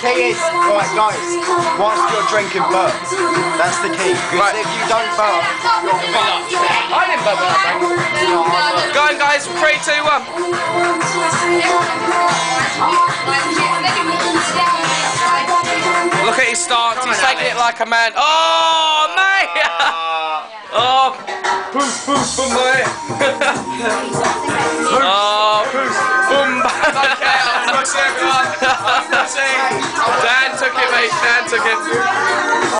key is, right guys, whilst you're drinking burp, that's the key. Because Right. if you don't burp, you're fucked. I didn't burp when I drank. Go on, guys. Three, two, one. Look at his stance. He's taking it like a man. Oh, mate. Oh, poof, poof, boom, mate. Oh, poof, boom. Dan took it,